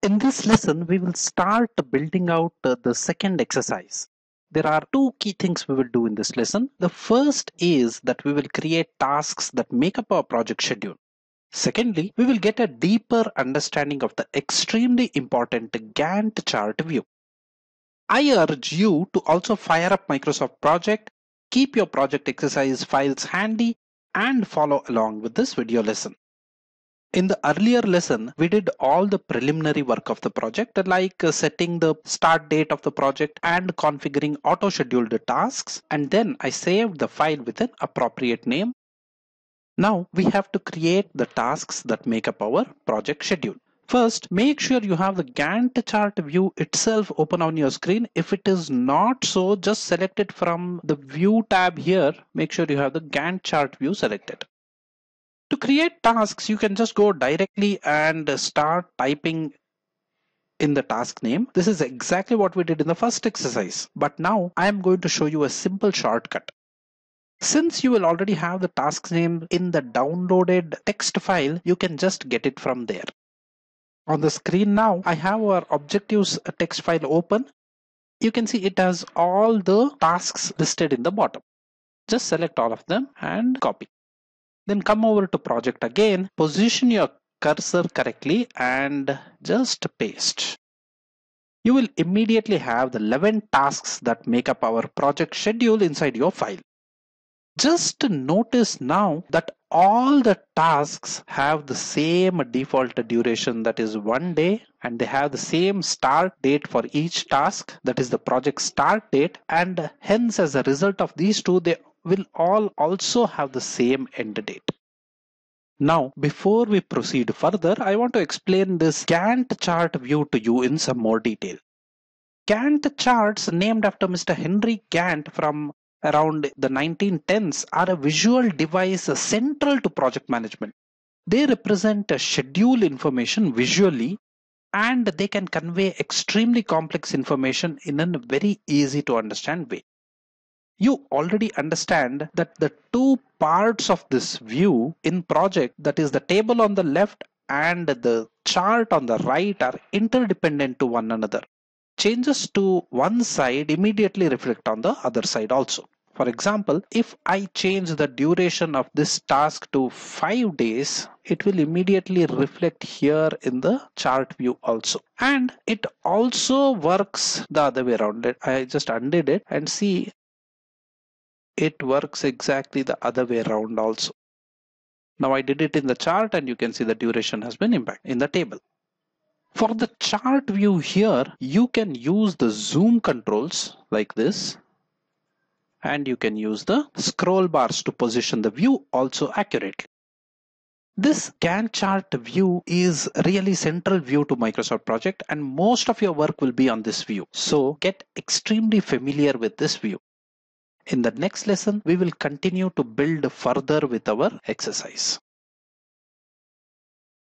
In this lesson, we will start building out uh, the second exercise. There are two key things we will do in this lesson. The first is that we will create tasks that make up our project schedule. Secondly, we will get a deeper understanding of the extremely important Gantt chart view. I urge you to also fire up Microsoft Project, keep your project exercise files handy, and follow along with this video lesson. In the earlier lesson, we did all the preliminary work of the project like uh, setting the start date of the project and configuring auto scheduled tasks and then I saved the file with an appropriate name. Now we have to create the tasks that make up our project schedule. First, make sure you have the Gantt chart view itself open on your screen. If it is not so, just select it from the view tab here. Make sure you have the Gantt chart view selected. To create tasks, you can just go directly and start typing in the task name. This is exactly what we did in the first exercise. But now I am going to show you a simple shortcut. Since you will already have the task name in the downloaded text file, you can just get it from there. On the screen now, I have our objectives text file open. You can see it has all the tasks listed in the bottom. Just select all of them and copy. Then come over to project again, position your cursor correctly and just paste. You will immediately have the 11 tasks that make up our project schedule inside your file. Just notice now that all the tasks have the same default duration that is one day and they have the same start date for each task that is the project start date and hence as a result of these two they will all also have the same end date. Now, before we proceed further, I want to explain this Gantt chart view to you in some more detail. Gantt charts named after Mr. Henry Gantt from around the 1910s are a visual device central to project management. They represent schedule information visually and they can convey extremely complex information in a very easy to understand way you already understand that the two parts of this view in project that is the table on the left and the chart on the right are interdependent to one another. Changes to one side immediately reflect on the other side also. For example if i change the duration of this task to 5 days it will immediately reflect here in the chart view also. And it also works the other way around. I just undid it and see it works exactly the other way around also. Now I did it in the chart and you can see the duration has been impacted in the table. For the chart view here, you can use the zoom controls like this and you can use the scroll bars to position the view also accurately. This Gantt chart view is really central view to Microsoft project and most of your work will be on this view. So get extremely familiar with this view. In the next lesson, we will continue to build further with our exercise.